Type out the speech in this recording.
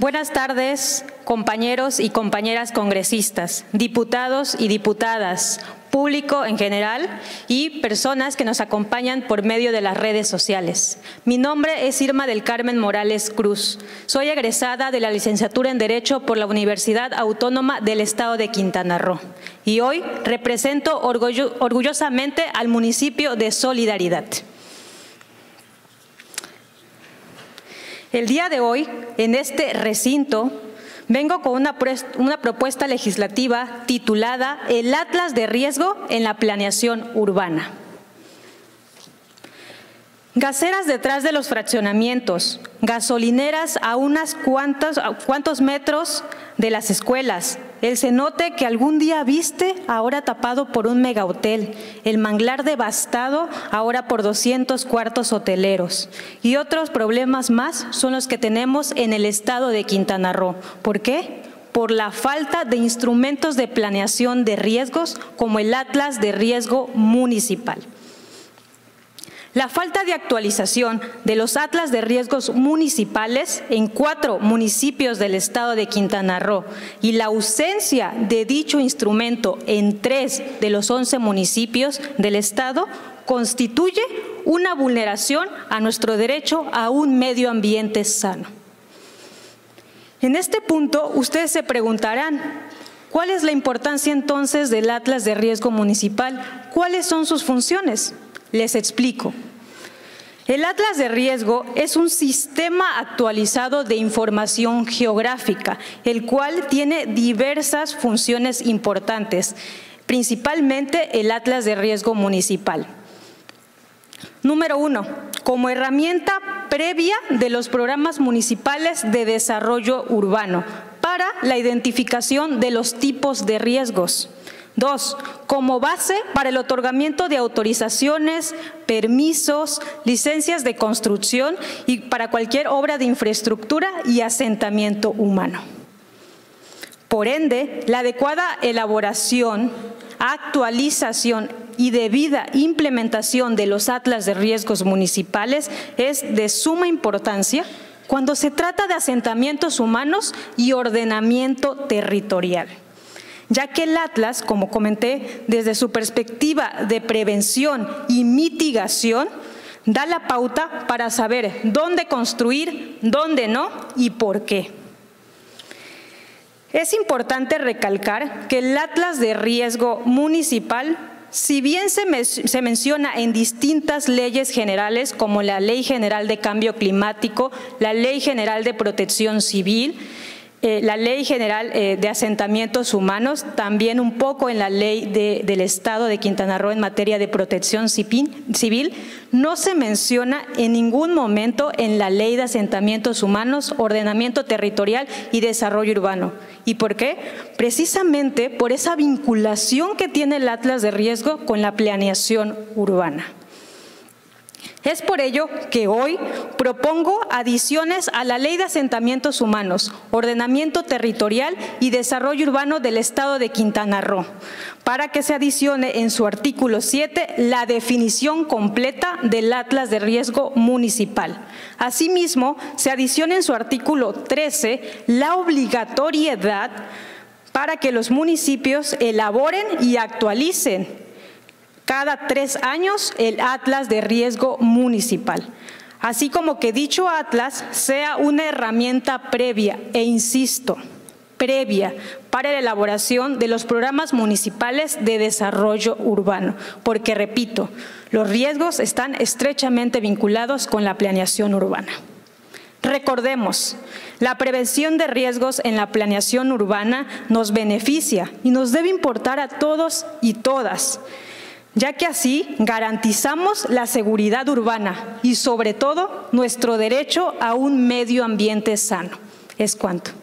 Buenas tardes, compañeros y compañeras congresistas, diputados y diputadas, público en general y personas que nos acompañan por medio de las redes sociales. Mi nombre es Irma del Carmen Morales Cruz. Soy egresada de la licenciatura en Derecho por la Universidad Autónoma del Estado de Quintana Roo y hoy represento orgullosamente al municipio de Solidaridad. El día de hoy, en este recinto, vengo con una, propuesta legislativa titulada El Atlas de Riesgo en la Planeación Urbana. Gaseras detrás de los fraccionamientos, gasolineras a unas cuantas, cuantos metros de las escuelas, el cenote que algún día viste, ahora tapado por un mega hotel, el manglar devastado, ahora por 200 cuartos hoteleros. Y otros problemas más son los que tenemos en el estado de Quintana Roo. ¿Por qué? Por la falta de instrumentos de planeación de riesgos como el Atlas de Riesgo Municipal. La falta de actualización de los atlas de riesgos municipales en cuatro municipios del estado de Quintana Roo y la ausencia de dicho instrumento en tres de los once municipios del estado constituye una vulneración a nuestro derecho a un medio ambiente sano. En este punto, ustedes se preguntarán, ¿cuál es la importancia entonces del Atlas de Riesgo Municipal? ¿Cuáles son sus funciones? Les explico. El Atlas de Riesgo es un sistema actualizado de información geográfica, el cual tiene diversas funciones importantes, principalmente el Atlas de Riesgo Municipal. Número uno, como herramienta previa de los programas municipales de desarrollo urbano para la identificación de los tipos de riesgos. Dos, como base para el otorgamiento de autorizaciones, permisos, licencias de construcción y para cualquier obra de infraestructura y asentamiento humano. Por ende, la adecuada elaboración, actualización y debida implementación de los atlas de riesgos municipales es de suma importancia cuando se trata de asentamientos humanos y ordenamiento territorial ya que el Atlas, como comenté, desde su perspectiva de prevención y mitigación, da la pauta para saber dónde construir, dónde no y por qué. Es importante recalcar que el Atlas de Riesgo Municipal, si bien se, menciona en distintas leyes generales como la Ley General de Cambio Climático, la Ley General de Protección Civil, eh, la Ley General eh, de Asentamientos Humanos, también un poco en la Ley del Estado de Quintana Roo en materia de protección civil, no se menciona en ningún momento en la Ley de Asentamientos Humanos, Ordenamiento Territorial y Desarrollo Urbano. ¿Y por qué? Precisamente por esa vinculación que tiene el Atlas de Riesgo con la planeación urbana. Es por ello que hoy propongo adiciones a la Ley de Asentamientos Humanos, Ordenamiento Territorial y Desarrollo Urbano del Estado de Quintana Roo, para que se adicione en su artículo 7 la definición completa del Atlas de Riesgo Municipal. Asimismo, se adiciona en su artículo 13 la obligatoriedad para que los municipios elaboren y actualicen cada tres años el Atlas de Riesgo Municipal, así como que dicho Atlas sea una herramienta previa, e insisto, previa para la elaboración de los programas municipales de desarrollo urbano, porque repito, los riesgos están estrechamente vinculados con la planeación urbana. Recordemos, la prevención de riesgos en la planeación urbana nos beneficia y nos debe importar a todos y todas ya que así garantizamos la seguridad urbana y sobre todo nuestro derecho a un medio ambiente sano. Es cuanto.